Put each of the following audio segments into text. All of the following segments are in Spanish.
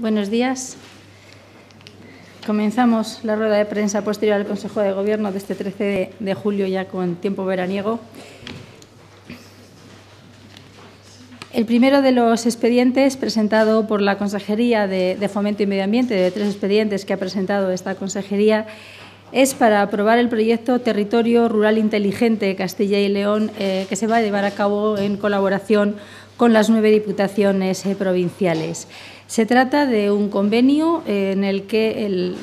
Buenos días. Comenzamos la rueda de prensa posterior al Consejo de Gobierno de este 13 de, julio, ya con tiempo veraniego. El primero de los expedientes presentado por la Consejería de, Fomento y Medio Ambiente, de tres expedientes que ha presentado esta Consejería, es para aprobar el proyecto Territorio Rural Inteligente Castilla y León, eh, que se va a llevar a cabo en colaboración con las nueve diputaciones eh, provinciales. Se trata de un convenio eh, en el que, el,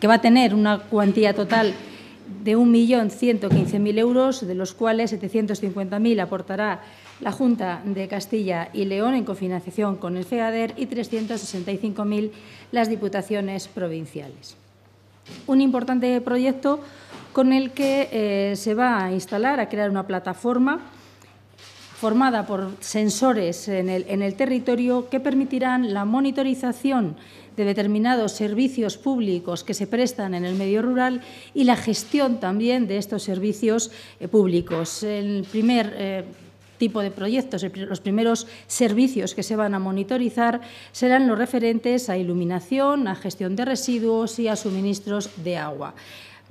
que va a tener una cuantía total de 1.115.000 euros, de los cuales 750.000 aportará la Junta de Castilla y León en cofinanciación con el FEADER y 365.000 las diputaciones provinciales. Un importante proyecto con el que eh, se va a instalar, a crear una plataforma formada por sensores en el, territorio que permitirán la monitorización de determinados servicios públicos que se prestan en el medio rural y la gestión también de estos servicios eh, públicos. El primer eh, tipo de proyectos, los primeros servicios que se van a monitorizar serán los referentes a iluminación, a gestión de residuos y a suministros de agua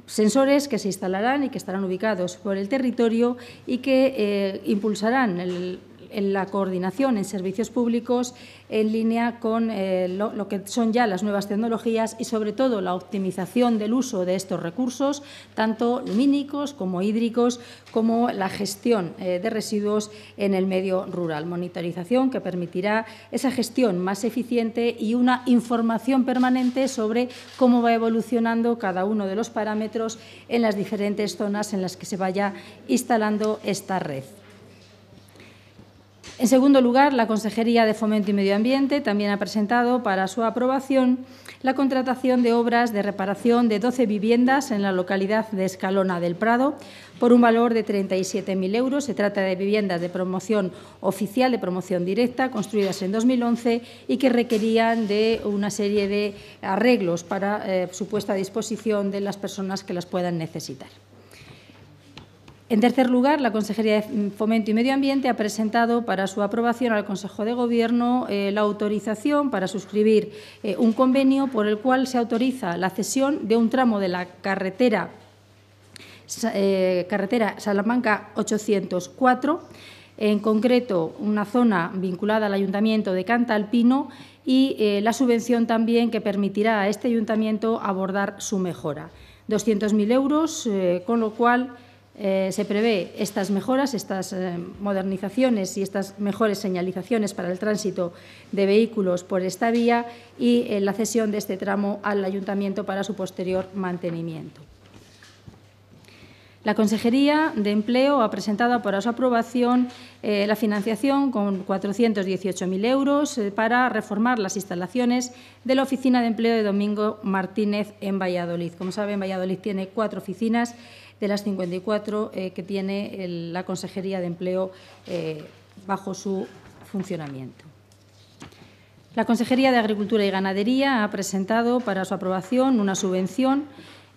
sensores que se instalarán y que estarán ubicados por el territorio y que eh, impulsarán el, en la coordinación en servicios públicos en línea con eh, lo, que son ya las nuevas tecnologías y, sobre todo, la optimización del uso de estos recursos, tanto lumínicos como hídricos, como la gestión eh, de residuos en el medio rural. Monitorización que permitirá esa gestión más eficiente y una información permanente sobre cómo va evolucionando cada uno de los parámetros en las diferentes zonas en las que se vaya instalando esta red. En segundo lugar, la Consejería de Fomento y Medio Ambiente también ha presentado para su aprobación la contratación de obras de reparación de 12 viviendas en la localidad de Escalona del Prado por un valor de 37.000 euros. Se trata de viviendas de promoción oficial, de promoción directa, construidas en 2011 y que requerían de una serie de arreglos para eh, su puesta a disposición de las personas que las puedan necesitar. En tercer lugar, la Consejería de Fomento y Medio Ambiente ha presentado para su aprobación al Consejo de Gobierno eh, la autorización para suscribir eh, un convenio por el cual se autoriza la cesión de un tramo de la carretera, eh, carretera Salamanca 804, en concreto una zona vinculada al Ayuntamiento de Canta Alpino y la subvención también que permitirá a este ayuntamiento abordar su mejora. 200.000 euros, con lo cual eh, se prevé estas mejoras, estas eh, modernizaciones y estas mejores señalizaciones para el tránsito de vehículos por esta vía y eh, la cesión de este tramo al Ayuntamiento para su posterior mantenimiento. La Consejería de Empleo ha presentado para su aprobación la financiación con 418.000 euros para reformar las instalaciones de la Oficina de Empleo de Domingo Martínez en Valladolid. Como saben, Valladolid tiene cuatro oficinas de las 54 eh, que tiene la Consejería de Empleo eh, bajo su funcionamiento. La Consejería de Agricultura y Ganadería ha presentado para su aprobación una subvención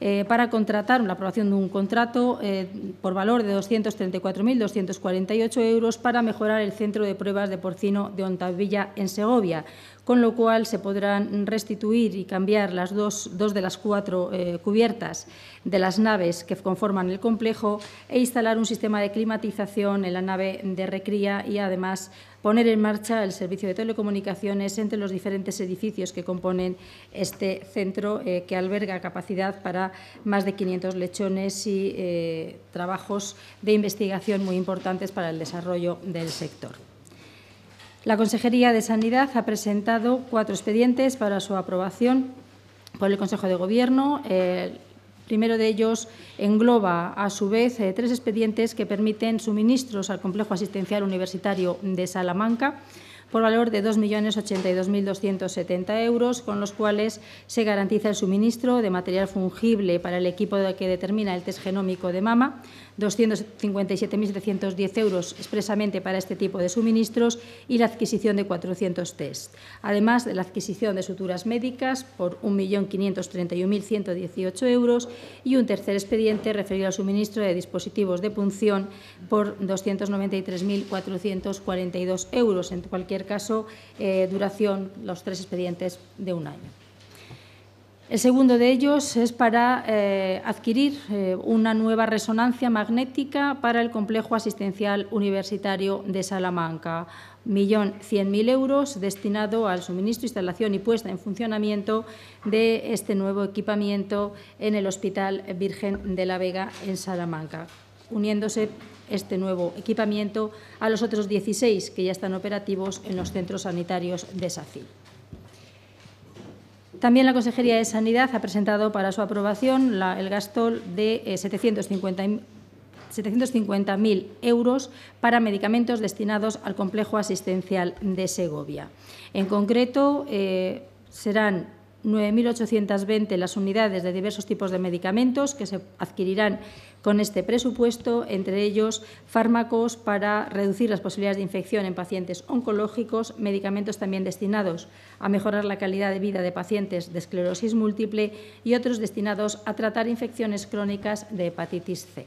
eh, para contratar la aprobación de un contrato por valor de 234.248 euros para mejorar el centro de pruebas de porcino de Ontavilla en Segovia, con lo cual se podrán restituir y cambiar las dos, de las cuatro eh, cubiertas de las naves que conforman el complejo e instalar un sistema de climatización en la nave de recría y, además, poner en marcha el servicio de telecomunicaciones entre los diferentes edificios que componen este centro, eh, que alberga capacidad para más de 500 lechones y eh, trabajos de investigación muy importantes para el desarrollo del sector. La Consejería de Sanidad ha presentado cuatro expedientes para su aprobación por el Consejo de Gobierno. El primero de ellos engloba, a su vez, eh, tres expedientes que permiten suministros al Complejo Asistencial Universitario de Salamanca por valor de 2.082.270 euros, con los cuales se garantiza el suministro de material fungible para el equipo que determina el test genómico de mama, 257.710 euros expresamente para este tipo de suministros y la adquisición de 400 test, además de la adquisición de suturas médicas por 1.531.118 euros y un tercer expediente referido al suministro de dispositivos de punción por 293.442 euros. En cualquier caso, duración, los tres expedientes de un año. El segundo de ellos es para eh, adquirir eh, una nueva resonancia magnética para el complejo asistencial universitario de Salamanca. 1.100.000 euros destinado al suministro, instalación y puesta en funcionamiento de este nuevo equipamiento en el Hospital Virgen de la Vega en Salamanca, uniéndose este nuevo equipamiento a los otros 16 que ya están operativos en los centros sanitarios de SACIL. También la Consejería de Sanidad ha presentado para su aprobación el gasto de 750.000 eh, euros para medicamentos destinados al complejo asistencial de Segovia. En concreto, eh, serán 9.820 las unidades de diversos tipos de medicamentos que se adquirirán con este presupuesto, entre ellos fármacos para reducir las posibilidades de infección en pacientes oncológicos, medicamentos también destinados a mejorar la calidad de vida de pacientes de esclerosis múltiple y otros destinados a tratar infecciones crónicas de hepatitis C.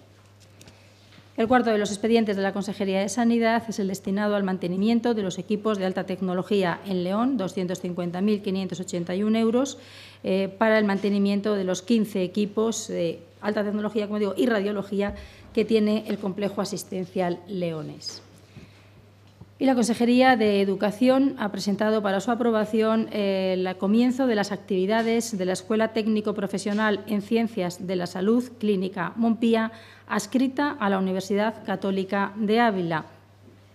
El cuarto de los expedientes de la Consejería de Sanidad es el destinado al mantenimiento de los equipos de alta tecnología en León, 250.581 euros, eh, para el mantenimiento de los 15 equipos de alta tecnología, como digo, y radiología que tiene el complejo asistencial Leones. Y la Consejería de Educación ha presentado para su aprobación eh, el comienzo de las actividades de la Escuela Técnico Profesional en Ciencias de la Salud Clínica Montpía, adscrita a la Universidad Católica de Ávila,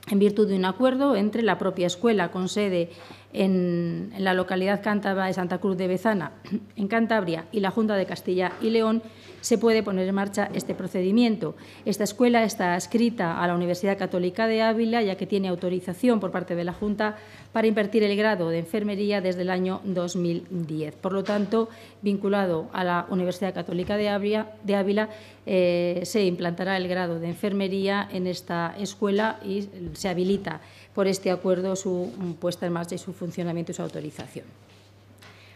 en virtud de un acuerdo entre la propia escuela con sede en, la localidad cántabra de Santa Cruz de Bezana, en Cantabria, y la Junta de Castilla y León, se puede poner en marcha este procedimiento. Esta escuela está adscrita a la Universidad Católica de Ávila, ya que tiene autorización por parte de la Junta para impartir el grado de enfermería desde el año 2010. Por lo tanto, vinculado a la Universidad Católica de Ávila, eh, se implantará el grado de enfermería en esta escuela y se habilita por este acuerdo su puesta en marcha y su funcionamiento y su autorización.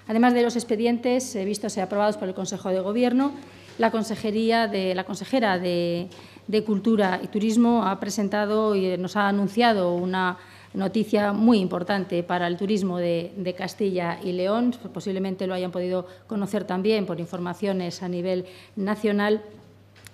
Además de los expedientes eh, vistos y aprobados por el Consejo de Gobierno, la consejería de la consejera de, Cultura y Turismo ha presentado y nos ha anunciado una noticia muy importante para el turismo de, de, Castilla y León. Posiblemente lo hayan podido conocer también por informaciones a nivel nacional,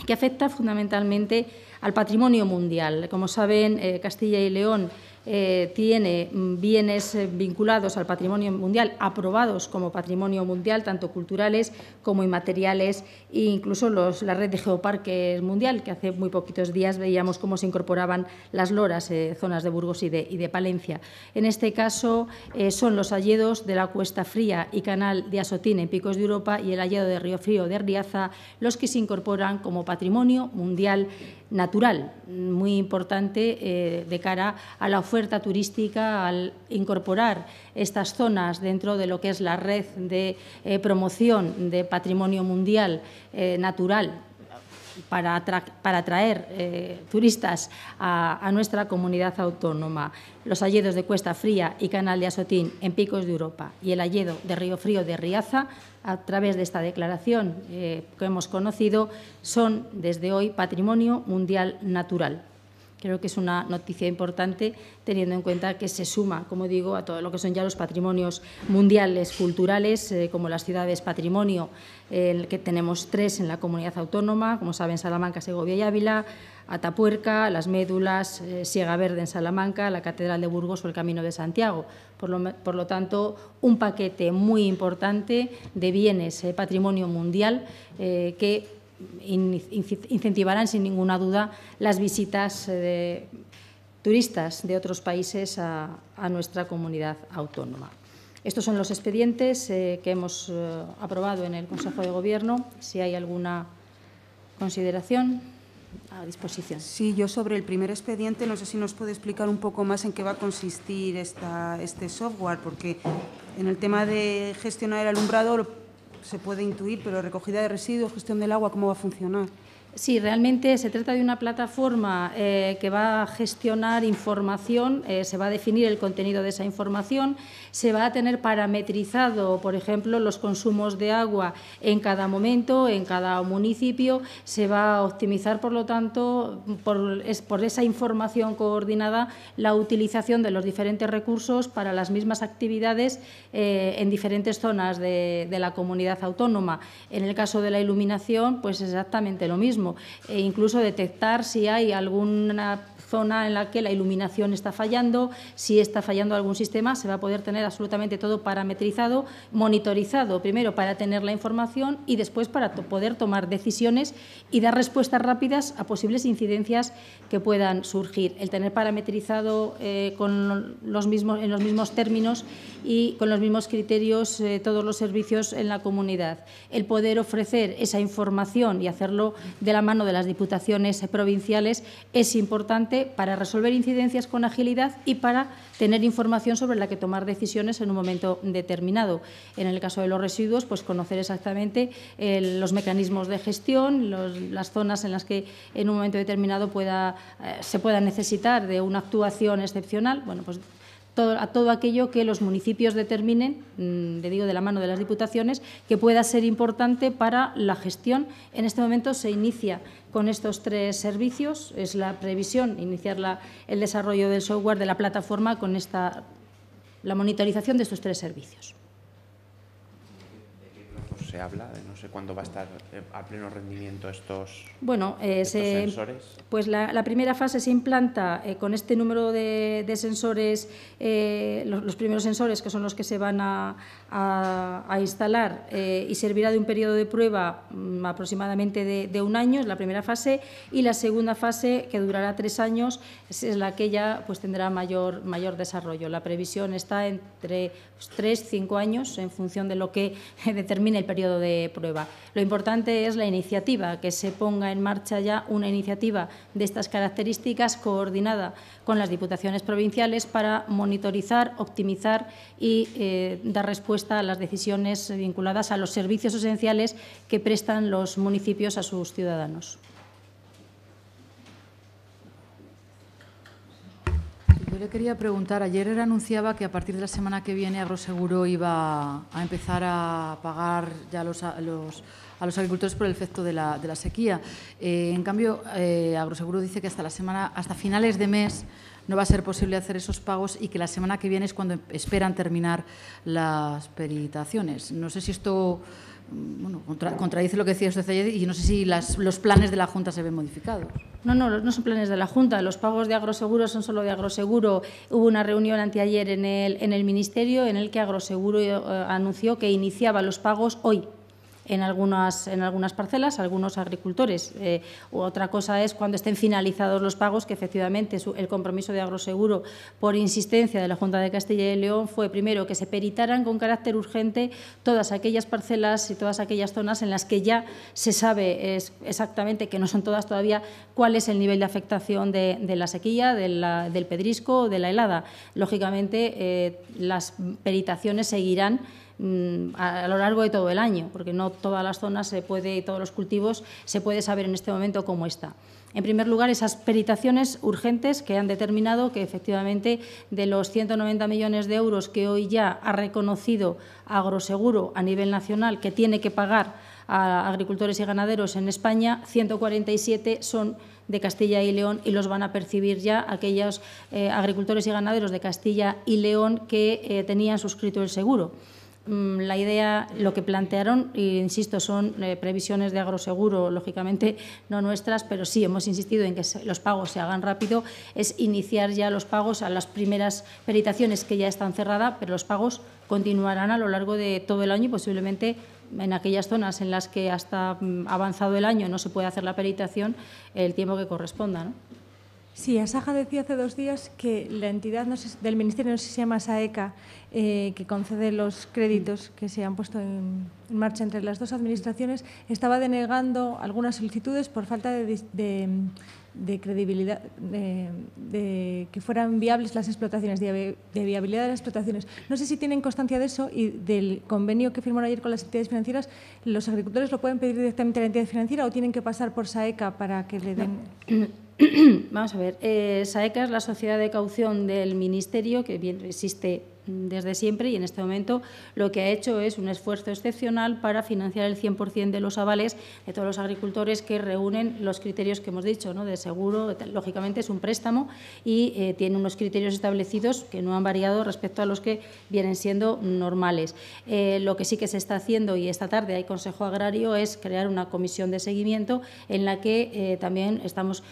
que afecta fundamentalmente al patrimonio mundial. Como saben, eh, Castilla y León eh, tiene bienes eh, vinculados al patrimonio mundial, aprobados como patrimonio mundial, tanto culturales como inmateriales, e incluso los, la red de geoparques mundial, que hace muy poquitos días veíamos cómo se incorporaban las loras, eh, zonas de Burgos y de, Palencia. En este caso son los hayedos de la Cuesta Fría y Canal de Asotín en Picos de Europa y el hayedo de Río Frío de Arriaza los que se incorporan como patrimonio mundial natural, muy importante de cara a la oferta turística al incorporar estas zonas dentro de lo que es la red de eh, promoción de patrimonio mundial eh, natural para, atraer eh, turistas a, nuestra comunidad autónoma. Los hayedos de Cuesta Fría y Canal de Asotín en Picos de Europa y el hayedo de Río Frío de Riaza, a través de esta declaración que hemos conocido, son desde hoy patrimonio mundial natural. Creo que es una noticia importante teniendo en cuenta que se suma, como digo, a todo lo que son ya los patrimonios mundiales culturales, eh, como las ciudades patrimonio, que tenemos tres en la comunidad autónoma, como saben, Salamanca, Segovia y Ávila, Atapuerca, las médulas, eh, Siega Verde en Salamanca, la Catedral de Burgos o el Camino de Santiago. Por lo, por lo tanto, un paquete muy importante de bienes, eh, patrimonio mundial, que incentivarán sin ninguna duda las visitas eh, de turistas de otros países a, nuestra comunidad autónoma. Estos son los expedientes eh, que hemos eh, aprobado en el Consejo de Gobierno. Si hay alguna consideración, a disposición. Sí, yo sobre el primer expediente, no sé si nos puede explicar un poco más en qué va a consistir esta, este software, porque en el tema de gestionar el alumbrado se puede intuir, pero recogida de residuos, gestión del agua, ¿cómo va a funcionar? Sí, realmente se trata de una plataforma eh, que va a gestionar información, eh, se va a definir el contenido de esa información, se va a tener parametrizado, por ejemplo, los consumos de agua en cada momento, en cada municipio, se va a optimizar, por lo tanto, por, por esa información coordinada, la utilización de los diferentes recursos para las mismas actividades eh, en diferentes zonas de, de la comunidad autónoma. En el caso de la iluminación, pues exactamente lo mismo e incluso detectar si hay alguna zona en la que la iluminación está fallando, si está fallando algún sistema, se va a poder tener absolutamente todo parametrizado, monitorizado, primero para tener la información y después para poder tomar decisiones y dar respuestas rápidas a posibles incidencias que puedan surgir. El tener parametrizado eh, con los mismos, en los mismos términos y con los mismos criterios eh, todos los servicios en la comunidad. El poder ofrecer esa información y hacerlo de la mano de las diputaciones provinciales es importante para resolver incidencias con agilidad y para tener información sobre la que tomar decisiones en un momento determinado. En el caso de los residuos, pues conocer exactamente eh, los mecanismos de gestión, las zonas en las que en un momento determinado pueda, eh, se pueda necesitar de una actuación excepcional. Bueno, pues a todo aquello que los municipios determinen, mm, le digo de la mano de las diputaciones, que pueda ser importante para la gestión. En este momento se inicia con estos tres servicios, es la previsión iniciar el desarrollo del software de la plataforma con esta, la monitorización de estos tres servicios se habla? Sé cuándo va a estar eh, a pleno rendimiento estos, bueno, eh, sensores. Pues la, primera fase se implanta eh, con este número de, sensores, los, primeros sensores que son los que se van a, instalar y servirá de un periodo de prueba mm, aproximadamente de, un año, es la primera fase, y la segunda fase, que durará tres años, es, la que ya pues, tendrá mayor, mayor desarrollo. La previsión está entre pues, tres, cinco años en función de lo que determine el periodo de prueba. Lo importante es la iniciativa, que se ponga en marcha ya una iniciativa de estas características coordinada con las diputaciones provinciales para monitorizar, optimizar y eh, dar respuesta a las decisiones vinculadas a los servicios esenciales que prestan los municipios a sus ciudadanos. Yo le quería preguntar, ayer era anunciaba que a partir de la semana que viene Agroseguro iba a empezar a pagar ya a los, a los, agricultores por el efecto de la, de la sequía. Eh, en cambio, eh, Agroseguro dice que hasta, la semana, hasta finales de mes no va a ser posible hacer esos pagos y que la semana que viene es cuando esperan terminar las peritaciones. No sé si esto bueno, contradice lo que decía usted ayer y no sé si los planes de la Junta se ven modificados. No, no, no son planes de la Junta. Los pagos de agroseguro son solo de agroseguro. Hubo una reunión anteayer en el, en el Ministerio en el que agroseguro eh, anunció que iniciaba los pagos hoy en algunas, en algunas parcelas, algunos agricultores. Eh, otra cosa es cuando estén finalizados los pagos, que efectivamente el compromiso de agroseguro, por insistencia de la Junta de Castilla y León, fue primero que se peritaran con carácter urgente todas aquellas parcelas y todas aquellas zonas en las que ya se sabe exactamente, que no son todas todavía, cuál es el nivel de afectación de, la sequía, del pedrisco o de la helada. Lógicamente, eh, las peritaciones seguirán a, lo largo de todo el año, porque no todas las zonas se puede, todos los cultivos se puede saber en este momento cómo está. En primer lugar, esas peritaciones urgentes que han determinado que efectivamente de los 190 millones de euros que hoy ya ha reconocido Agroseguro a nivel nacional que tiene que pagar a agricultores y ganaderos en España, 147 son de Castilla y León y los van a percibir ya aquellos eh, agricultores y ganaderos de Castilla y León que eh, tenían suscrito el seguro. Mm, la idea, lo que plantearon, e insisto, son eh, previsiones de agroseguro, lógicamente no nuestras, pero sí hemos insistido en que los pagos se hagan rápido, es iniciar ya los pagos a las primeras peritaciones que ya están cerradas, pero los pagos continuarán a lo largo de todo el año y posiblemente en aquellas zonas en las que hasta mm, avanzado el año no se puede hacer la peritación, el tiempo que corresponda. ¿no? Sí, Asaja decía hace dos días que la entidad del Ministerio, no sé si se llama SAECA, eh, que concede los créditos que se han puesto en, marcha entre las dos administraciones, estaba denegando algunas solicitudes por falta de, de, credibilidad, de, que fueran viables las explotaciones, de, viabilidad de las explotaciones. No sé si tienen constancia de eso y del convenio que firmaron ayer con las entidades financieras, ¿los agricultores lo pueden pedir directamente a la entidad financiera o tienen que pasar por SAECA para que le den...? Vamos a ver, eh, SAECA es la sociedad de caución del Ministerio, que bien existe desde siempre y en este momento lo que ha hecho es un esfuerzo excepcional para financiar el 100% de los avales de todos los agricultores que reúnen los criterios que hemos dicho, ¿no? de seguro, lógicamente es un préstamo y eh, tiene unos criterios establecidos que no han variado respecto a los que vienen siendo normales. Eh, lo que sí que se está haciendo y esta tarde hay Consejo Agrario es crear una comisión de seguimiento en la que eh, también estamos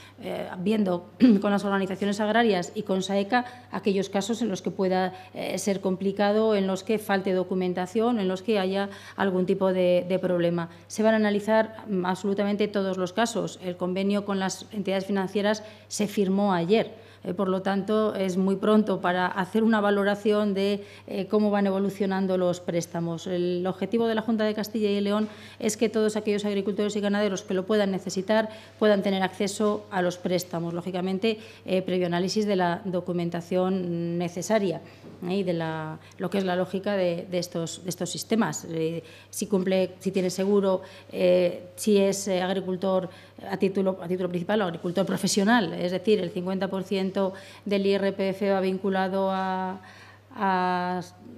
viendo con las organizaciones agrarias y con SAECA aquellos casos en los que pueda ser complicado, en los que falte documentación, en los que haya algún tipo de, problema. Se van a analizar mm, absolutamente todos los casos. El convenio con las entidades financieras se firmó ayer. Eh, por lo tanto, es muy pronto para hacer una valoración de eh, cómo van evolucionando los préstamos. El objetivo de la Junta de Castilla y León es que todos aquellos agricultores y ganaderos que lo puedan necesitar puedan tener acceso a los préstamos, lógicamente eh, previo análisis de la documentación necesaria y de la, lo que es la lógica de, estos, de estos sistemas. si cumple, si tiene seguro, si es agricultor a título, a título principal o agricultor profesional, es decir, el 50% del IRPF va vinculado a,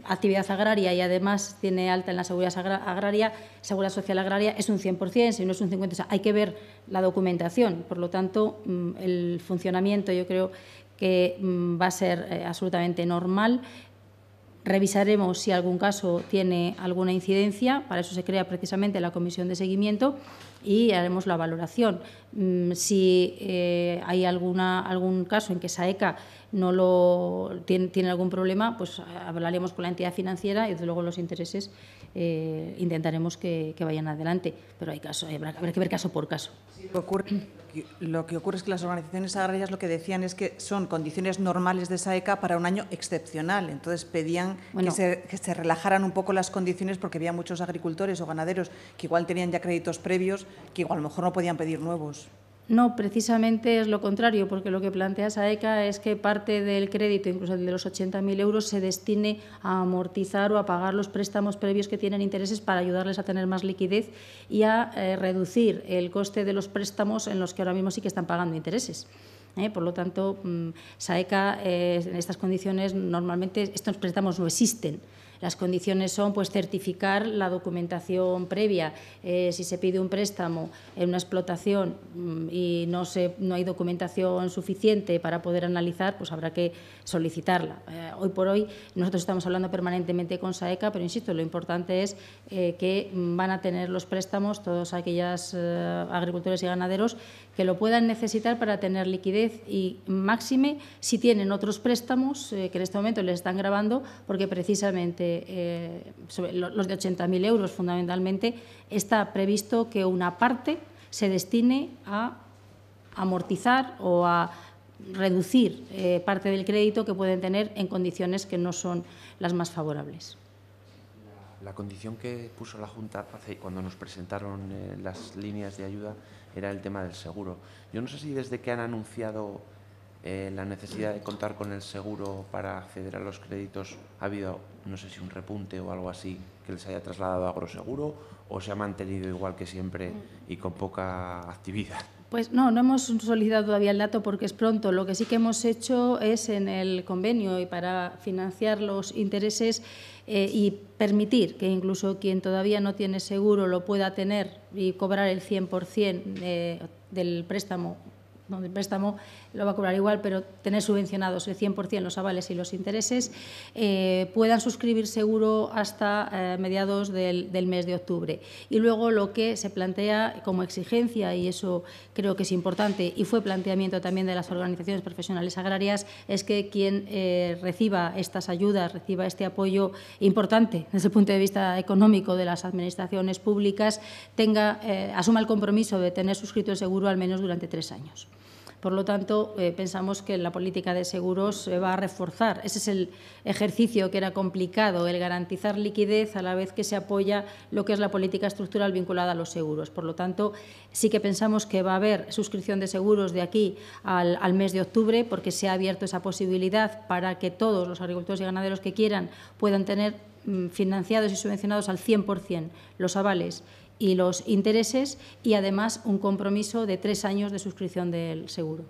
actividad agraria y además tiene alta en la seguridad agraria, seguridad social agraria, es un 100%, si no es un 50%, hay que ver la documentación. Por lo tanto, mm, el funcionamiento yo creo que mm, va a ser eh, absolutamente normal. Revisaremos si algún caso tiene alguna incidencia, para eso se crea precisamente la comisión de seguimiento y haremos la valoración. Mm, si eh, hay alguna, algún caso en que SAECA no lo tiene, tiene, algún problema, pues hablaremos con la entidad financiera y desde luego los intereses eh, intentaremos que, vayan adelante. Pero hay caso, habrá, que ver caso por caso. lo, ocurre, lo que ocurre es que las organizaciones agrarias lo que decían es que son condiciones normales de SAECA para un año excepcional. Entonces pedían que, se, que se relajaran un poco las condiciones porque había muchos agricultores o ganaderos que igual tenían ya créditos previos que igual a lo mejor no podían pedir nuevos. No, precisamente es lo contrario, porque lo que plantea SAECA es que parte del crédito, incluso el de los 80.000 euros, se destine a amortizar o a pagar los préstamos previos que tienen intereses para ayudarles a tener más liquidez y a eh, reducir el coste de los préstamos en los que ahora mismo sí que están pagando intereses. ¿eh? Por lo tanto, mm, SAECA eh, en estas condiciones normalmente estos préstamos no existen. Las condiciones son pues, certificar la documentación previa. Eh, si se pide un préstamo en una explotación mm, y no, se, no hay documentación suficiente para poder analizar, pues habrá que solicitarla. Eh, hoy por hoy nosotros estamos hablando permanentemente con SAECA, pero insisto, lo importante es eh, que van a tener los préstamos todos aquellos agricultores y ganaderos que lo puedan necesitar para tener liquidez y máxime si tienen otros préstamos que en este momento les están grabando porque precisamente los de 80.000 euros fundamentalmente, está previsto que una parte se destine a amortizar o a reducir eh, parte del crédito que pueden tener en condiciones que no son las más favorables. La, condición que puso la Junta cuando nos presentaron eh, las líneas de ayuda era el tema del seguro. Yo no sé si desde que han anunciado eh, la necesidad de contar con el seguro para acceder a los créditos, ¿ha habido, no sé si un repunte o algo así que les haya trasladado a Agroseguro o se ha mantenido igual que siempre y con poca actividad? Pues no, no hemos solicitado todavía el dato porque es pronto. Lo que sí que hemos hecho es en el convenio y para financiar los intereses eh, y permitir que incluso quien todavía no tiene seguro lo pueda tener y cobrar el 100% eh, del préstamo donde el préstamo lo va a cobrar igual, pero tener subvencionados el 100% los avales y los intereses, eh, puedan suscribir seguro hasta eh, mediados del, mes de octubre. Y luego lo que se plantea como exigencia, y eso creo que es importante, y fue planteamiento también de las organizaciones profesionales agrarias, es que quien eh, reciba estas ayudas, reciba este apoyo importante desde el punto de vista económico de las administraciones públicas, tenga, asuma el compromiso de tener suscrito el seguro al menos durante tres años Por lo tanto, eh, pensamos que la política de seguros se va a reforzar. Ese es el ejercicio que era complicado, el garantizar liquidez a la vez que se apoya lo que es la política estructural vinculada a los seguros. Por lo tanto, sí que pensamos que va a haber suscripción de seguros de aquí al, al mes de octubre, porque se ha abierto esa posibilidad para que todos los agricultores y ganaderos que quieran puedan tener mm, financiados y subvencionados al 100% los avales y los intereses y además un compromiso de tres años de suscripción del seguro.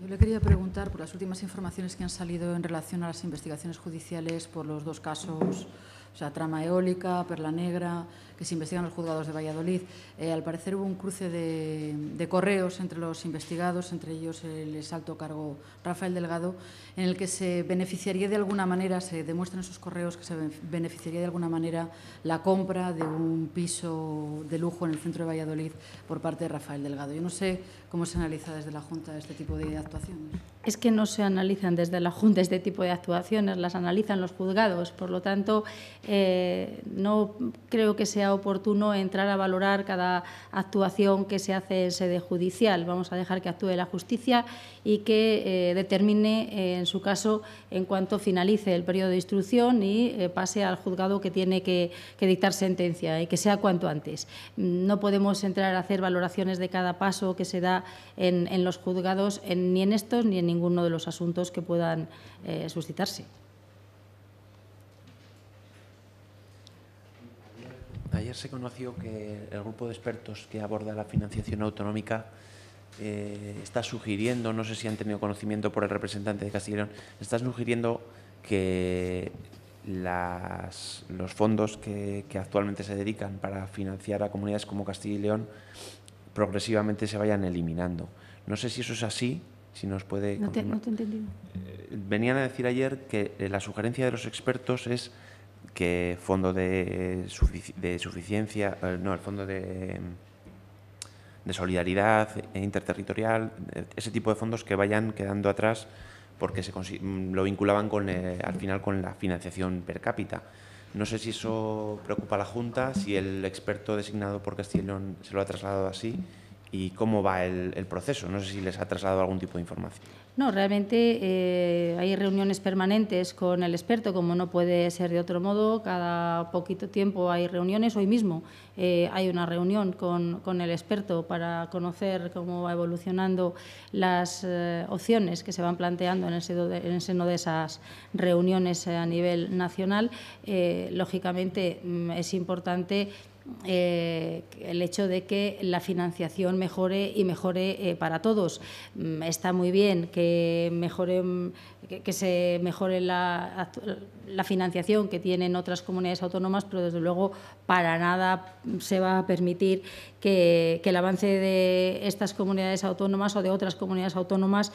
Yo le quería preguntar por las últimas informaciones que han salido en relación a las investigaciones judiciales por los dos casos, o sea, trama eólica, perla negra, que se investigan los juzgados de Valladolid. Eh, al parecer hubo un cruce de, correos entre los investigados, entre ellos el exalto cargo Rafael Delgado, en el que se beneficiaría de alguna manera, se demuestra en esos correos que se beneficiaría de alguna manera la compra de un piso de lujo en el centro de Valladolid por parte de Rafael Delgado. Yo no sé cómo se analiza desde la Junta este tipo de actuaciones. Es que no se analizan desde la Junta este tipo de actuaciones, las analizan los juzgados. Por lo tanto, eh, no creo que sea oportuno entrar a valorar cada actuación que se hace en sede judicial. Vamos a dejar que actúe la justicia y que eh, determine, eh, en su caso, en cuanto finalice el periodo de instrucción y eh, pase al juzgado que tiene que, dictar sentencia y que sea cuanto antes. No podemos entrar a hacer valoraciones de cada paso que se da en, en los juzgados, en, ni en estos ni en ninguno de los asuntos que puedan suscitarse. Ayer se conoció que el grupo de expertos que aborda la financiación autonómica eh, está sugiriendo, no sé si han tenido conocimiento por el representante de Castilla y León, está sugiriendo que las, los fondos que, que, actualmente se dedican para financiar a comunidades como Castilla y León progresivamente se vayan eliminando. No sé si eso es así, si nos puede... No te, no te he entendido. Eh, venían a decir ayer que eh, la sugerencia de los expertos es que fondo de, de suficiencia, eh, no, el fondo de, de solidaridad interterritorial, ese tipo de fondos que vayan quedando atrás porque se lo vinculaban con, eh, al final con la financiación per cápita. No sé si eso preocupa a la Junta, si el experto designado por Castellón se lo ha trasladado así y cómo va el proceso. No sé si les ha trasladado algún tipo de información. No, realmente eh, hay reuniones permanentes con el experto, como no puede ser de otro modo. Cada poquito tiempo hay reuniones. Hoy mismo eh, hay una reunión con, con, el experto para conocer cómo va evolucionando las eh, opciones que se van planteando en el, seno de, en el seno de esas reuniones a nivel nacional. Lógicamente mm, es importante eh, el hecho de que la financiación mejore y mejore eh, para todos. Mm, está muy bien que, mejore, que, que se mejore la, la, financiación que tienen otras comunidades autónomas, pero desde luego para nada se va a permitir que, que el avance de estas comunidades autónomas o de otras comunidades autónomas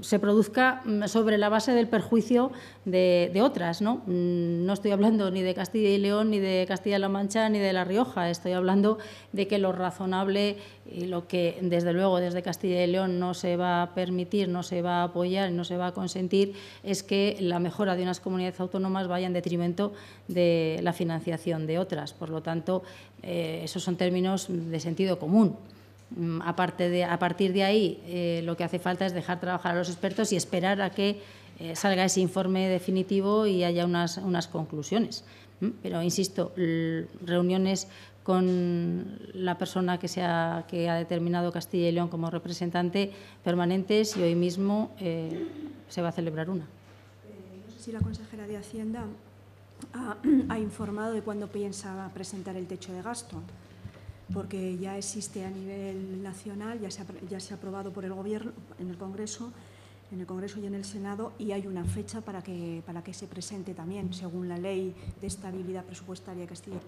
se produzca mm, sobre la base del perjuicio de, de otras. ¿no? Mm, no estoy hablando ni de Castilla y León, ni de Castilla-La Mancha, ni de La Rioja. Estoy hablando de que lo razonable y lo que, desde luego, desde Castilla y León no se va a permitir, no se va a apoyar, no se va a consentir, es que la mejora de unas comunidades autónomas vaya en detrimento de la financiación de otras. Por lo tanto, eh, esos son términos de sentido común. Mm, a partir de ahí, eh, lo que hace falta es dejar trabajar a los expertos y esperar a que eh, salga ese informe definitivo y haya unas conclusiones. Pero, insisto, reuniones con la persona que, sea, que ha determinado Castilla y León como representante permanentes y hoy mismo eh, se va a celebrar una. Eh, no sé si la consejera de Hacienda ha, ha informado de cuándo piensa presentar el techo de gasto, porque ya existe a nivel nacional, ya se ha, ya se ha aprobado por el Gobierno, en el Congreso, en el Congreso y en el Senado y hay una fecha para que, para que se presente también, según la Ley de Estabilidad Presupuestaria Castilla.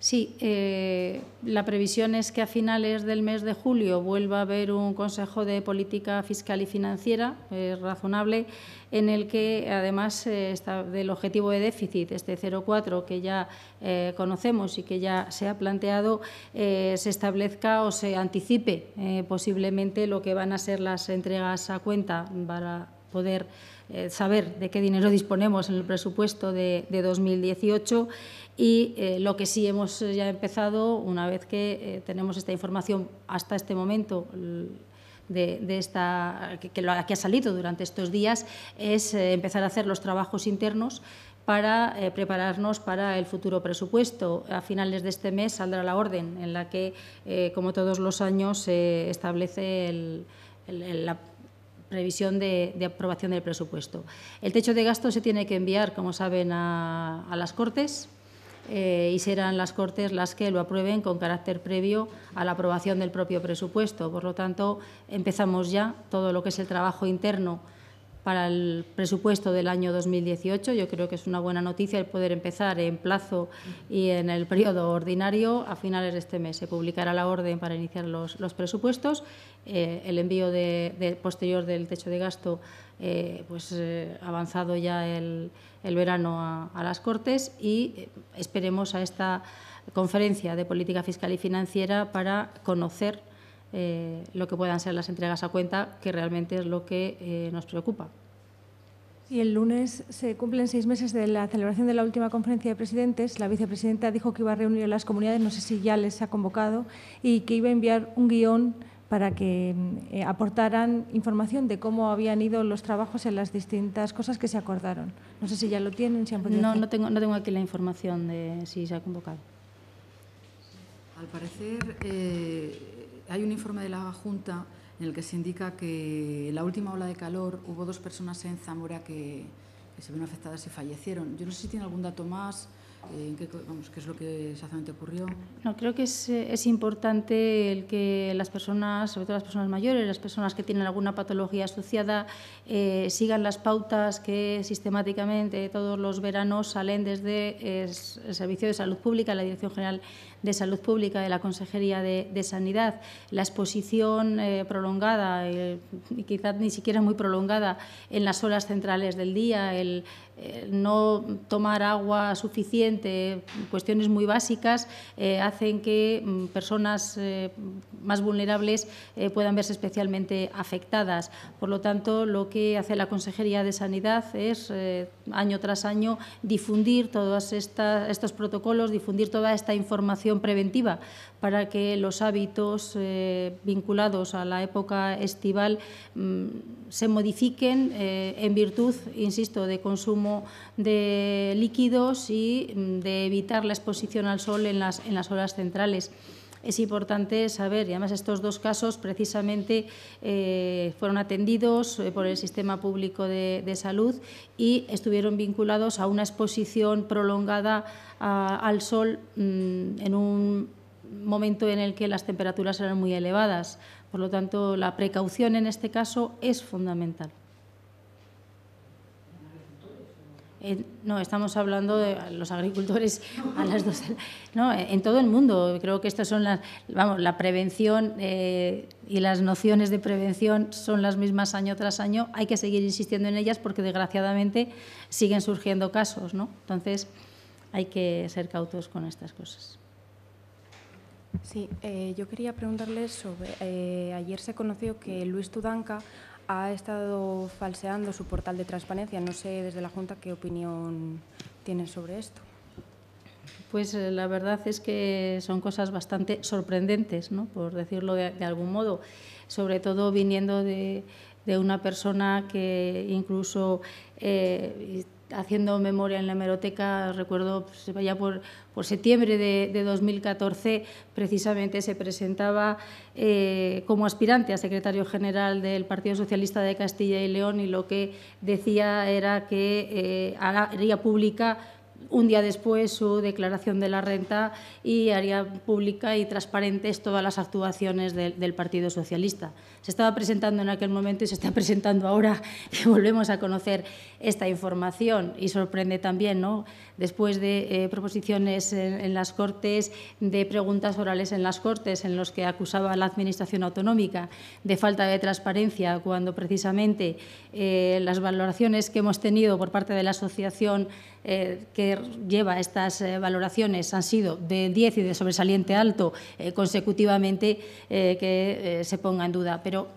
Sí, eh, la previsión es que a finales del mes de julio vuelva a haber un Consejo de Política Fiscal y Financiera eh, razonable en el que, además eh, está del objetivo de déficit, este 0,4 que ya eh, conocemos y que ya se ha planteado, se establezca o se anticipe posiblemente lo que van a ser las entregas a cuenta para poder saber de qué dinero disponemos en el presupuesto de, 2018 y eh, lo que sí hemos ya empezado, una vez que tenemos esta información hasta este momento, de, esta, que, ha salido durante estos días es empezar a hacer los trabajos internos para eh, prepararnos para el futuro presupuesto. A finales de este mes saldrá la orden en la que, eh, como todos los años, se establece la previsión de, aprobación del presupuesto. El techo de gasto se tiene que enviar, como saben, a, las Cortes eh, y serán las Cortes las que lo aprueben con carácter previo a la aprobación del propio presupuesto. Por lo tanto, empezamos ya todo lo que es el trabajo interno para el presupuesto del año 2018. Yo creo que es una buena noticia el poder empezar en plazo y en el periodo ordinario. A finales de este mes se publicará la orden para iniciar los, presupuestos. Eh, el envío de, posterior del techo de gasto, eh, pues eh, avanzado ya el, verano a, a, las Cortes y esperemos a esta conferencia de política fiscal y financiera para conocer eh, lo que puedan ser las entregas a cuenta, que realmente es lo que eh, nos preocupa. Y el lunes se cumplen seis meses de la celebración de la última conferencia de presidentes. La vicepresidenta dijo que iba a reunir a las comunidades, no sé si ya les ha convocado, y que iba a enviar un guion para que eh, aportaran información de cómo habían ido los trabajos en las distintas cosas que se acordaron. No sé si ya lo tienen, si han podido. No, no tengo, no tengo aquí la información de si se ha convocado. Al parecer, hay un informe de la Junta en el que se indica que en la última ola de calor hubo dos personas en Zamora que, se vieron afectadas y fallecieron. Yo no sé si tiene algún dato más, eh, qué, qué, es lo que exactamente ocurrió. No, creo que es, es, importante el que las personas, sobre todo las personas mayores, las personas que tienen alguna patología asociada, eh, sigan las pautas que sistemáticamente todos los veranos salen desde el Servicio de Salud Pública, la Dirección General de Salud Pública de la Consejería de, Sanidad, la exposición eh, prolongada, y quizás ni siquiera muy prolongada, en las horas centrales del día, el, no tomar agua suficiente, cuestiones muy básicas, eh, hacen que mm, personas eh, más vulnerables puedan verse especialmente afectadas. Por lo tanto, lo que hace la Consejería de Sanidad es, año tras año, difundir todos estos protocolos, difundir toda esta información preventiva para que los hábitos eh, vinculados a la época estival mm, se modifiquen eh, en virtud, insisto, de consumo de líquidos y mm, de evitar la exposición al sol en las, en las horas centrales es importante saber, y además estos dos casos precisamente eh, fueron atendidos por el Sistema Público de, Salud y estuvieron vinculados a una exposición prolongada al sol mm, en un momento en el que las temperaturas eran muy elevadas. Por lo tanto, la precaución en este caso es fundamental. No, estamos hablando de los agricultores a las dos. No, en todo el mundo. Creo que estas son las. Vamos, la prevención eh, y las nociones de prevención son las mismas año tras año. Hay que seguir insistiendo en ellas porque, desgraciadamente, siguen surgiendo casos. ¿no? Entonces, hay que ser cautos con estas cosas. Sí, eh, yo quería preguntarles sobre. Eh, ayer se conoció que Luis Tudanca ha estado falseando su portal de transparencia. No sé desde la Junta qué opinión tienen sobre esto. Pues eh, la verdad es que son cosas bastante sorprendentes, ¿no? por decirlo de, algún modo, sobre todo viniendo de, una persona que incluso haciendo memoria en la hemeroteca, recuerdo, pues, vaya por, por septiembre de, 2014, precisamente se presentaba eh, como aspirante a secretario general del Partido Socialista de Castilla y León y lo que decía era que eh, haría pública un día después su declaración de la renta y haría pública y transparentes todas las actuaciones del Partido Socialista. Se estaba presentando en aquel momento y se está presentando ahora que volvemos a conocer esta información y sorprende también, ¿no? después de eh, proposiciones en, las Cortes, de preguntas orales en las Cortes en los que acusaba a la Administración autonómica de falta de transparencia cuando precisamente eh, las valoraciones que hemos tenido por parte de la asociación eh, que lleva estas valoraciones han sido de 10 y de sobresaliente alto consecutivamente que se ponga en duda. Pero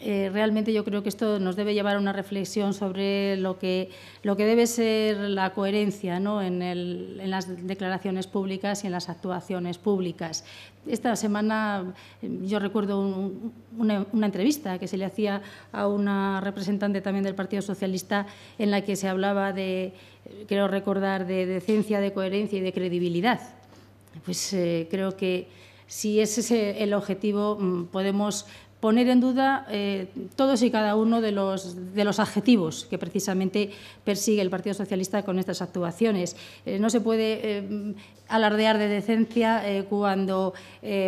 eh, realmente yo creo que esto nos debe llevar a una reflexión sobre lo que, lo que debe ser la coherencia ¿no? en, en, las declaraciones públicas y en las actuaciones públicas. Esta semana yo recuerdo una, entrevista que se le hacía a una representante también del Partido Socialista en la que se hablaba de, quiero recordar, de decencia, de coherencia y de credibilidad. Pues eh, creo que si ese es el objetivo, mm, podemos poner en duda eh, todos y cada uno de los, de los adjetivos que precisamente persigue el Partido Socialista con estas actuaciones. Eh, no se puede eh, alardear de decencia cuando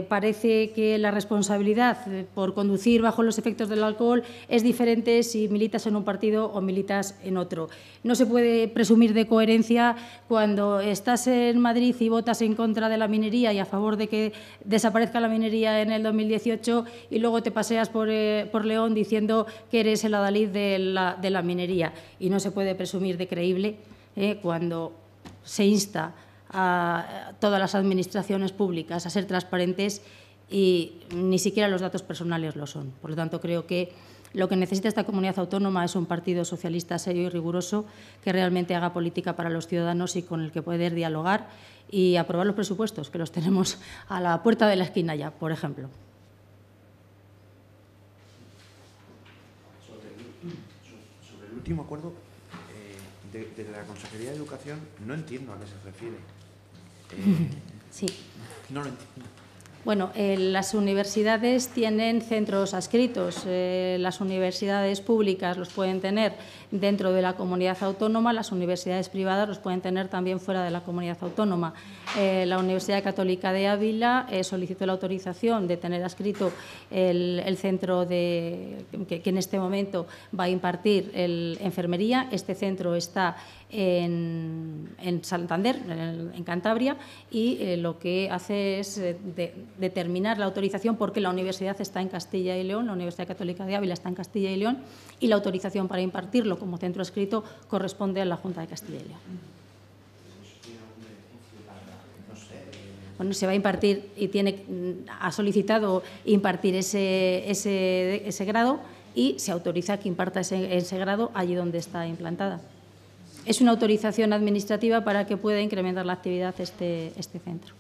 parece que la responsabilidad por conducir bajo los efectos del alcohol es diferente si militas en un partido o militas en otro. No se puede presumir de coherencia cuando estás en Madrid y votas en contra de la minería y a favor de que desaparezca la minería en el 2018 y luego te paseas por, por León diciendo que eres el adalid de la, de la minería. Y no se puede presumir de creíble eh, cuando se insta a todas las administraciones públicas a ser transparentes y ni siquiera los datos personales lo son. Por lo tanto, creo que lo que necesita esta comunidad autónoma es un partido socialista serio y riguroso que realmente haga política para los ciudadanos y con el que poder dialogar y aprobar los presupuestos, que los tenemos a la puerta de la esquina ya, por ejemplo. Sobre el último acuerdo eh, de, la Consejería de Educación, no entiendo a qué se refiere. Eh, sí. No lo entiendo. Bueno, eh, las universidades tienen centros adscritos. Eh, las universidades públicas los pueden tener dentro de la comunidad autónoma, las universidades privadas los pueden tener también fuera de la comunidad autónoma. Eh, la Universidad Católica de Ávila solicitó la autorización de tener adscrito el, centro de, que, en este momento va a impartir el, enfermería. Este centro está en, Santander, en, Cantabria, y eh, lo que hace es eh, determinar la autorización porque la universidad está en Castilla y León, la Universidad Católica de Ávila está en Castilla y León, y la autorización para impartirlo como centro escrito corresponde a la Junta de Castilla y León. Bueno, se va a impartir y tiene, ha solicitado impartir ese, ese, ese grado y se autoriza que imparta ese, ese grado allí donde está implantada es una autorización administrativa para que pueda incrementar la actividad este, este centro.